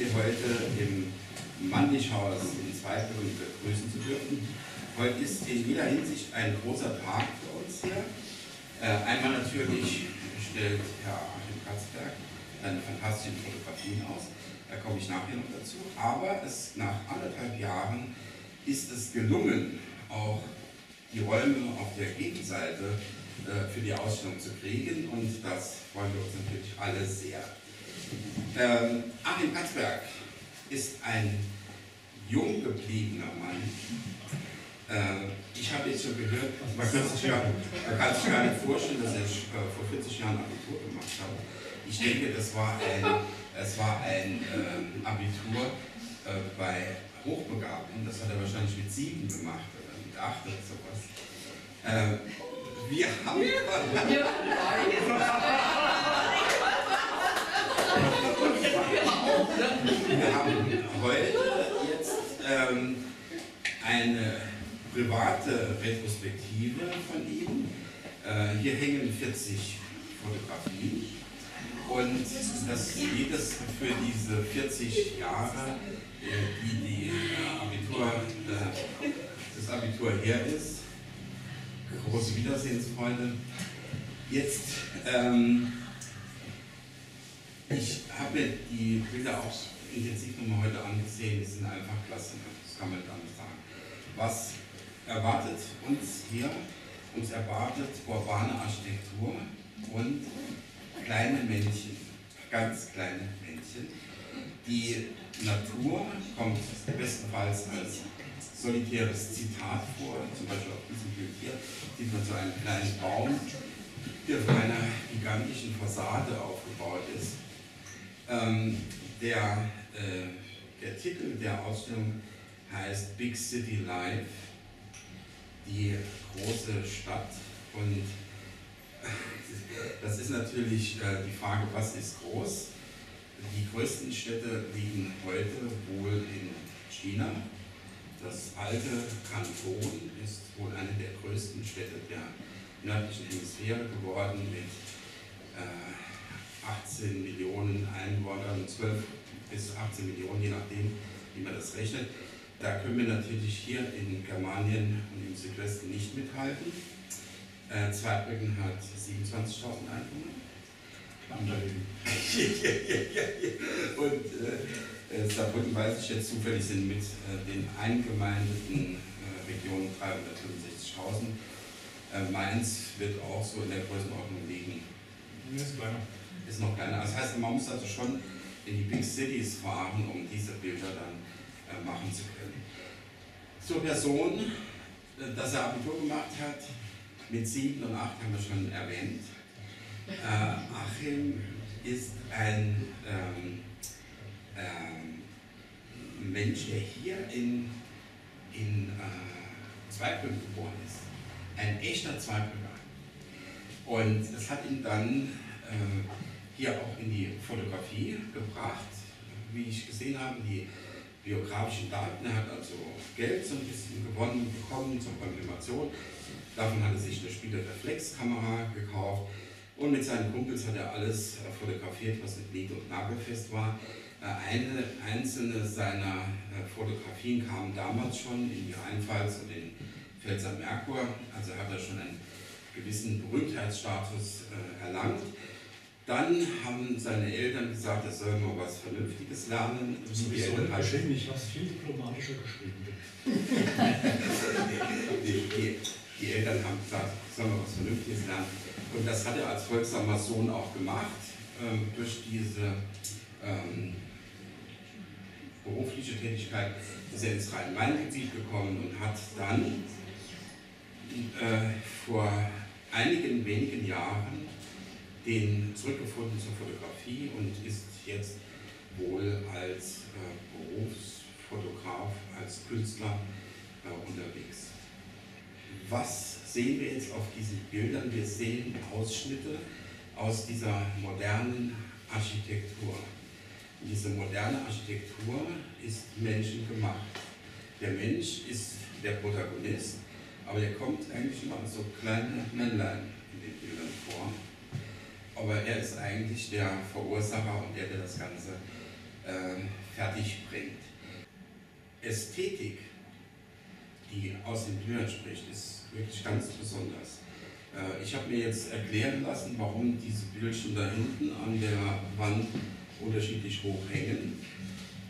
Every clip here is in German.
Sie heute im Mandischhaus in Zweifeln begrüßen zu dürfen. Heute ist in jeder Hinsicht ein großer Tag für uns hier. Äh, einmal natürlich stellt Herr Achim Katzberg seine fantastischen Fotografien aus. Da komme ich nachher noch dazu. Aber es, nach anderthalb Jahren ist es gelungen, auch die Räume auf der Gegenseite äh, für die Ausstellung zu kriegen und das freuen wir uns natürlich alle sehr. Ähm, Achim Katzberg ist ein jung gebliebener Mann. Äh, ich habe jetzt schon gehört, man kann, sich gar, man kann sich gar nicht vorstellen, dass er äh, vor 40 Jahren Abitur gemacht hat. Ich denke, das war ein, es war ein ähm, Abitur äh, bei Hochbegabten. Das hat er wahrscheinlich mit sieben gemacht oder mit acht oder sowas. Äh, wir haben. Wir haben heute jetzt ähm, eine private Retrospektive von ihm. Äh, hier hängen 40 Fotografien und das jedes für diese 40 Jahre, äh, die die Abitur, äh, das Abitur her ist. Große Wiedersehensfreude. Jetzt ähm, ich habe mir die Bilder auch intensiv nochmal heute angesehen, die sind einfach klasse, ne? das kann man gar nicht sagen. Was erwartet uns hier? Uns erwartet urbane Architektur und kleine Männchen, ganz kleine Männchen. Die Natur kommt bestenfalls als solitäres Zitat vor, zum Beispiel auf diesem Bild hier sieht man so einen kleinen Baum, der von einer gigantischen Fassade aufgebaut ist ähm, der, äh, der Titel der Ausstellung heißt Big City Life, die große Stadt. Und das ist natürlich äh, die Frage, was ist groß? Die größten Städte liegen heute wohl in China. Das alte Kanton ist wohl eine der größten Städte der nördlichen Hemisphäre geworden mit äh, 18 Millionen Einwohnern, 12 bis 18 Millionen, je nachdem, wie man das rechnet. Da können wir natürlich hier in Germanien und im Südwesten nicht mithalten. Äh, Zweibrücken hat 27.000 Einwohner. Ja, ja, ja, ja. Und äh, äh, Saarbrücken weiß ich jetzt zufällig sind mit äh, den eingemeindeten äh, Regionen 365.000. Äh, Mainz wird auch so in der Größenordnung liegen. Ist kleiner ist noch kleiner. Das heißt, man muss also schon in die Big Cities fahren, um diese Bilder dann äh, machen zu können. Zur Person, äh, dass er Abitur gemacht hat, mit sieben und acht haben wir schon erwähnt. Äh, Achim ist ein ähm, ähm, Mensch, der hier in, in äh, Zweibrücken geboren ist. Ein echter Zweibrücker. Und das hat ihn dann äh, hier auch in die Fotografie gebracht, wie ich gesehen habe, die biografischen Daten. Er hat also Geld so ein bisschen gewonnen bekommen zur Konfirmation. Davon hat er sich eine Spiegelreflexkamera gekauft und mit seinen Kumpels hat er alles fotografiert, was mit Lied- und Nagelfest war. Äh, eine einzelne seiner äh, Fotografien kamen damals schon in die Rheinpfalz und in Pfälzer Merkur, also hat er schon einen gewissen Berühmtheitsstatus äh, erlangt. Dann haben seine Eltern gesagt, er soll mal was Vernünftiges lernen. Wie Eltern halt nicht was viel diplomatischer geschrieben die, die, die, Eltern haben gesagt, soll mal was Vernünftiges lernen. Und das hat er als folgsamer Sohn auch gemacht. Ähm, durch diese ähm, berufliche Tätigkeit ist er ins Rhein-Main-Gebiet gekommen und hat dann äh, vor einigen wenigen Jahren den zurückgefunden zur Fotografie und ist jetzt wohl als äh, Berufsfotograf, als Künstler äh, unterwegs. Was sehen wir jetzt auf diesen Bildern? Wir sehen Ausschnitte aus dieser modernen Architektur. diese moderne Architektur ist menschengemacht. Der Mensch ist der Protagonist, aber der kommt eigentlich immer als so kleine Männlein in den Bildern vor aber er ist eigentlich der Verursacher und der, der das Ganze äh, fertig bringt. Ästhetik, die aus den Bildern spricht, ist wirklich ganz besonders. Äh, ich habe mir jetzt erklären lassen, warum diese Bildchen da hinten an der Wand unterschiedlich hoch hängen.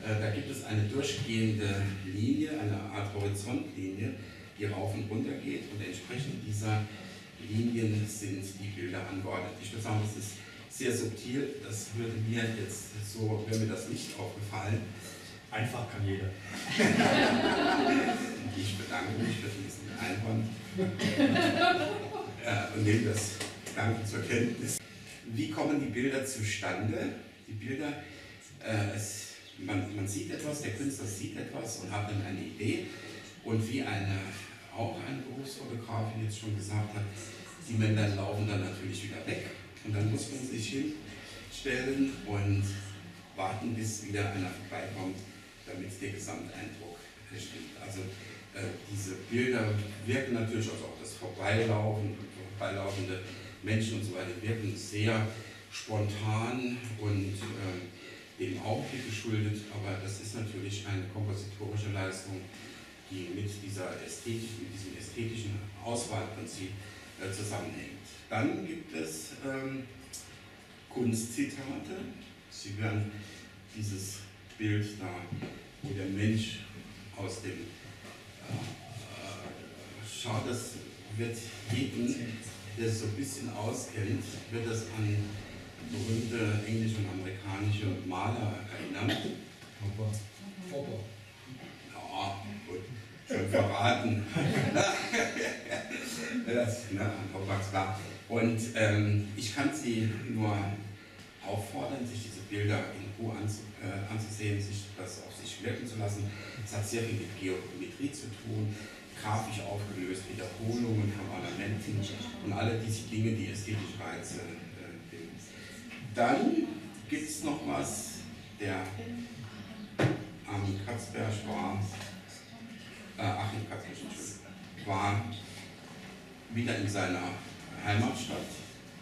Äh, da gibt es eine durchgehende Linie, eine Art Horizontlinie, die rauf und runter geht und entsprechend dieser Linien sind die Bilder angeordnet. Ich würde sagen, das ist sehr subtil, das würde mir jetzt so, wäre mir das nicht aufgefallen. Einfach kann jeder. ich bedanke mich für diesen Einwand äh, und nehme das Danke zur Kenntnis. Wie kommen die Bilder zustande? Die Bilder, äh, es, man, man sieht etwas, der Künstler sieht etwas und hat dann eine Idee und wie eine, auch eine Berufsfotografin jetzt schon gesagt hat, die Männer laufen dann natürlich wieder weg und dann muss man sich hinstellen und warten, bis wieder einer vorbeikommt, damit der Gesamteindruck stimmt. Also äh, diese Bilder wirken natürlich, also auch das Vorbeilaufen, vorbeilaufende Menschen und so weiter, wirken sehr spontan und äh, dem Augenblick geschuldet, aber das ist natürlich eine kompositorische Leistung, die mit dieser ästhetischen, mit diesem ästhetischen Auswahlprinzip äh, zusammenhängt. Dann gibt es ähm, Kunstzitate. Sie werden dieses Bild da, wo der Mensch aus dem äh, äh schaut, das wird jeden, der so ein bisschen auskennt, wird das an berühmte englische und amerikanische Maler erinnern. Hopper. Hopper. Schon verraten. das, ne, klar. Und ähm, ich kann Sie nur auffordern, sich diese Bilder in Ruhe anzu, äh, anzusehen, sich das auf sich wirken zu lassen. Es hat sehr viel mit Geometrie zu tun, grafisch aufgelöst, Wiederholungen von und alle diese Dinge, die ästhetisch Reize äh, bilden. Dann gibt es noch was, der am Katzberg war, äh, Achim Katzberg, war wieder in seiner Heimatstadt,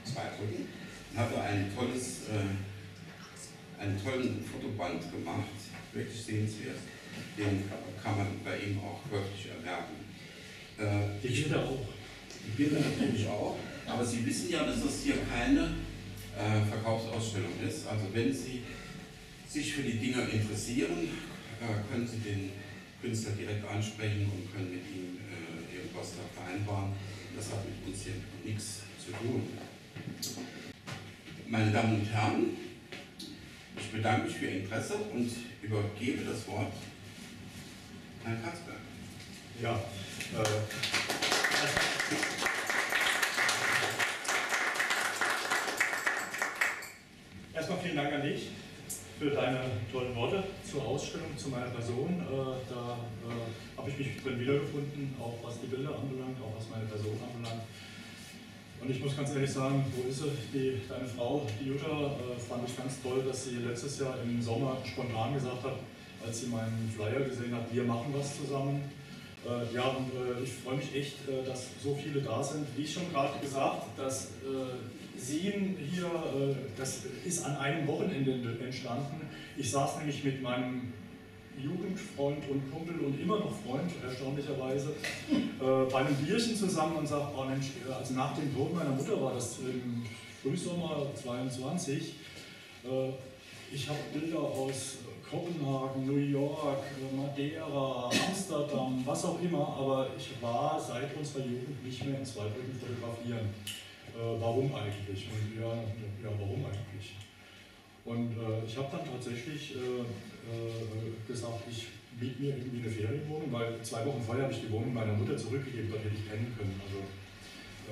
Zweibrücken, und habe ein tolles, äh, einen tollen Fotoband gemacht, wirklich sehenswert. Den kann man bei ihm auch wirklich erwerben. Äh, die Bilder auch. Die Bilder natürlich auch, aber Sie wissen ja, dass das hier keine äh, Verkaufsausstellung ist. Also wenn Sie sich für die Dinger interessieren, äh, können Sie den Künstler direkt ansprechen und können mit ihm äh, irgendwas da vereinbaren. Das hat mit uns hier nichts zu tun. Meine Damen und Herren, ich bedanke mich für Ihr Interesse und übergebe das Wort Herrn Katzberg. Ja, äh, erstmal vielen Dank an dich für deine tollen Worte zur Ausstellung, zu meiner Person. Äh, da äh, habe ich mich drin wiedergefunden, auch was die Bilder anbelangt, auch was meine Person anbelangt. Und ich muss ganz ehrlich sagen, wo ist sie? Die, deine Frau, die Jutta, äh, fand ich ganz toll, dass sie letztes Jahr im Sommer spontan gesagt hat, als sie meinen Flyer gesehen hat, wir machen was zusammen. Äh, ja, und äh, ich freue mich echt, äh, dass so viele da sind. Wie ich schon gerade gesagt, das äh, Sehen hier, äh, das ist an einem Wochenende entstanden. Ich saß nämlich mit meinem Jugendfreund und Kumpel und immer noch Freund, erstaunlicherweise, äh, bei einem Bierchen zusammen und sagt, oh Mensch, äh, also nach dem Tod meiner Mutter war das im Frühsommer 22. Äh, ich habe Bilder aus Kopenhagen, New York, Madeira, Amsterdam, was auch immer, aber ich war seit unserer Jugend nicht mehr in Zweibrücken fotografieren. Äh, warum eigentlich? Und ja, ja, warum eigentlich? Und äh, ich habe dann tatsächlich äh, äh, gesagt, ich miete mir irgendwie eine Ferienwohnung, weil zwei Wochen vorher habe ich die Wohnung meiner Mutter zurückgegeben, dort hätte ich pennen können. Also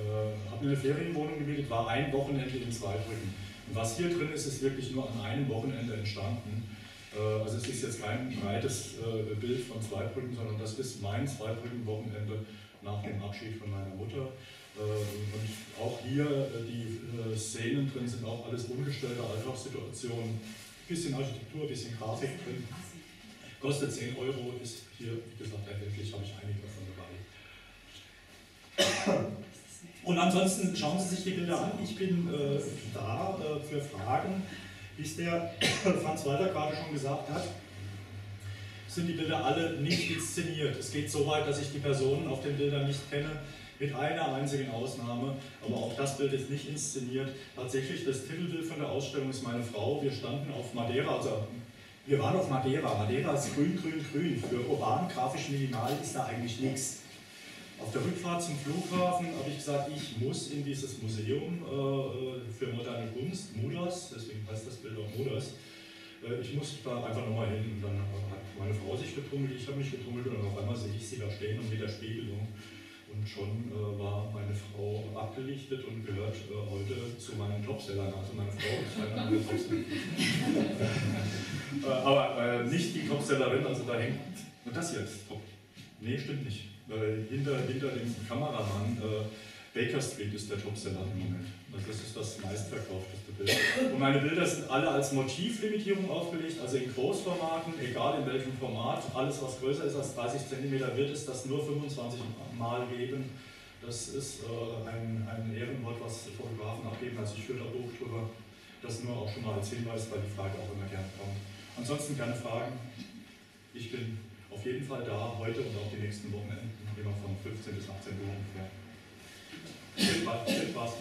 äh, habe mir eine Ferienwohnung gemietet, war ein Wochenende in Zweibrücken. Und was hier drin ist, ist wirklich nur an einem Wochenende entstanden. Also es ist jetzt kein breites Bild von Zweibrücken, sondern das ist mein Zweibrücken-Wochenende nach dem Abschied von meiner Mutter. Und auch hier die Szenen drin sind auch alles ungestellte Alltagssituationen bisschen Architektur, bisschen Grafik drin. Kostet 10 Euro, ist hier, wie gesagt, erhältlich, habe ich einige davon dabei. Und ansonsten schauen Sie sich die Bilder an. Ich bin äh, da äh, für Fragen, wie es der Franz Walter gerade schon gesagt hat. sind die Bilder alle nicht inszeniert. Es geht so weit, dass ich die Personen auf den Bildern nicht kenne, mit einer einzigen Ausnahme, aber auch das Bild ist nicht inszeniert. Tatsächlich, das Titelbild von der Ausstellung ist meine Frau. Wir standen auf Madeira, also wir waren auf Madeira. Madeira ist grün, grün, grün. Für urban, grafisch minimal ist da eigentlich nichts. Auf der Rückfahrt zum Flughafen habe ich gesagt, ich muss in dieses Museum äh, für moderne Kunst, Mudas, deswegen heißt das Bild auch Mudas, äh, ich muss da einfach nochmal hin. Und dann hat meine Frau sich getummelt, ich habe mich getummelt und auf einmal sehe ich sie da stehen und mit der Spiegelung. Und schon äh, war meine Frau abgelichtet und gehört äh, heute zu meinen Topsellern. Also meine Frau ist einer meiner Topseller. Äh, aber äh, nicht die Topsellerin, also da hängt. Und das top. Nee, stimmt nicht. hinter, hinter dem Kameramann Baker Street ist der Topseller im Moment. Also das ist das meistverkaufteste Bild. Und meine Bilder sind alle als Motivlimitierung aufgelegt, also in Großformaten, egal in welchem Format. Alles, was größer ist als 30 cm, wird es das nur 25 Mal geben. Das ist äh, ein, ein Ehrenwort, was Fotografen abgeben. Also ich führe da Buch drüber. Das nur auch schon mal als Hinweis, weil die Frage auch immer gerne kommt. Ansonsten keine Fragen. Ich bin auf jeden Fall da, heute und auch die nächsten Wochenenden, immer von 15 bis 18 Uhr ungefähr. Viel Spaß. Viel Spaß.